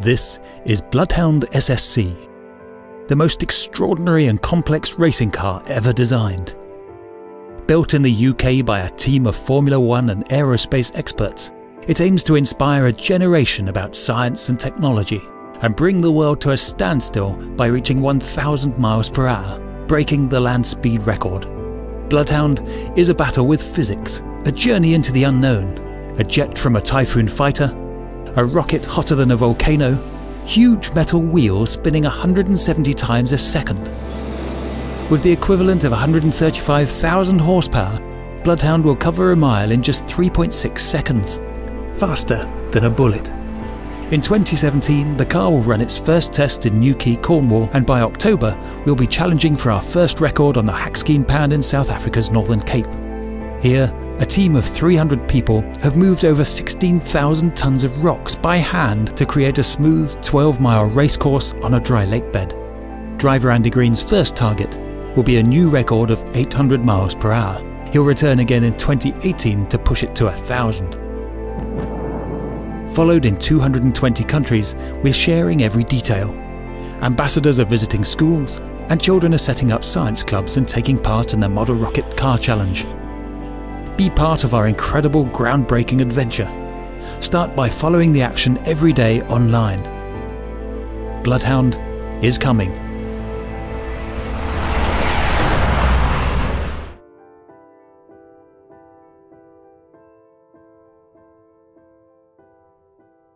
This is Bloodhound SSC, the most extraordinary and complex racing car ever designed. Built in the UK by a team of Formula One and aerospace experts, it aims to inspire a generation about science and technology and bring the world to a standstill by reaching 1,000 miles per hour, breaking the land speed record. Bloodhound is a battle with physics, a journey into the unknown, a jet from a Typhoon fighter, a rocket hotter than a volcano, huge metal wheels spinning 170 times a second. With the equivalent of 135,000 horsepower, Bloodhound will cover a mile in just 3.6 seconds, faster than a bullet. In 2017, the car will run its first test in Newquay, Cornwall, and by October, we'll be challenging for our first record on the Hakskeen Pan in South Africa's Northern Cape. Here, a team of 300 people have moved over 16,000 tons of rocks by hand to create a smooth 12 mile racecourse on a dry lake bed. Driver Andy Green's first target will be a new record of 800 miles per hour. He'll return again in 2018 to push it to 1,000. Followed in 220 countries, we're sharing every detail. Ambassadors are visiting schools, and children are setting up science clubs and taking part in the Model Rocket Car Challenge. Be part of our incredible groundbreaking adventure. Start by following the action every day online. Bloodhound is coming